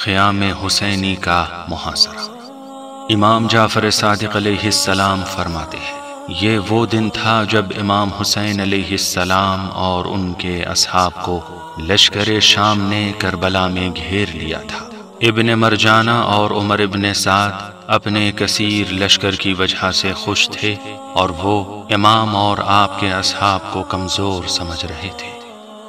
ख़याम हुसैनी का मुहासरा। इमाम जाफ़र सादिक सलाम फरमाते हैं, ये वो दिन था जब इमाम हुसैन सलाम और उनके असहाब को लश्कर शाम ने करबला में घेर लिया था। इबन मरजाना और उमर इब्न साद अपने कसीर लश्कर की वजह से खुश थे और वो इमाम और आपके असहाब को कमज़ोर समझ रहे थे।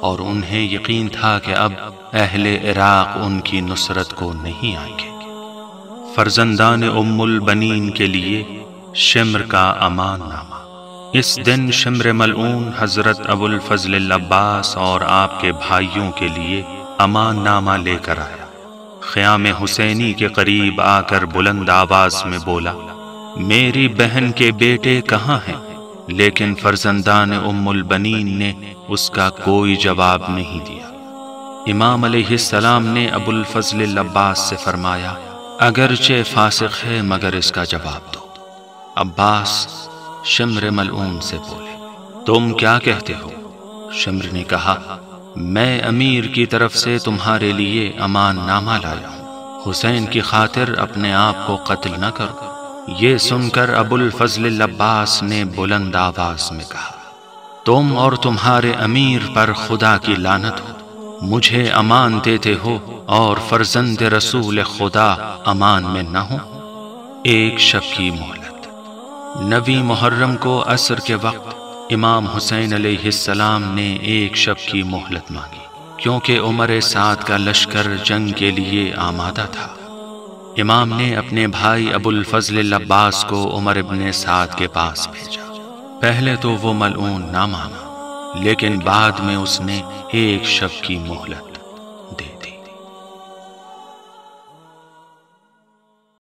और उन्हें यकीन था कि अब अहले इराक उनकी नुसरत को नहीं आएँगे। फर्जंदान उम्मुल बनीन के लिए शिम्र का अमान नामा इस दिन शिम्र मलून हज़रत अबुल फजल अब्बास और आपके भाइयों के लिए अमान नामा लेकर आया। ख्याम हुसैनी के करीब आकर बुलंद आवाज़ में बोला, मेरी बहन के बेटे कहाँ हैं? लेकिन फर्जंदान उम्मुल बनीन ने उसका कोई जवाब नहीं दिया। इमाम सलाम ने अबुल फजल अब्बास से फरमाया, अगरचे फासिक है, मगर इसका जवाब दो। अब्बास शम्र मलूम से बोले, तुम क्या कहते हो? शम्र ने कहा, मैं अमीर की तरफ़ से तुम्हारे लिए अमान नामा लाया हूँ। हुसैन की खातिर अपने आप को कत्ल न करो। ये सुनकर अबुल फजल अब्बास ने बुलंद आवाज़ में कहा, तुम और तुम्हारे अमीर पर खुदा की लानत हो। मुझे अमान देते हो और फर्जंद रसूल खुदा अमान में न हो। एक शब की मोहलत। नबी मुहर्रम को असर के वक्त इमाम हुसैन सलाम ने एक शब की मोहलत मांगी, क्योंकि उमर साद का लश्कर जंग के लिए आमादा था। इमाम ने अपने भाई अबुल फजल अब्बास को उमर इब्ने साद के पास भेजा। पहले तो वो मलून ना माना, लेकिन बाद में उसने एक शब की मोहलत